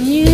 you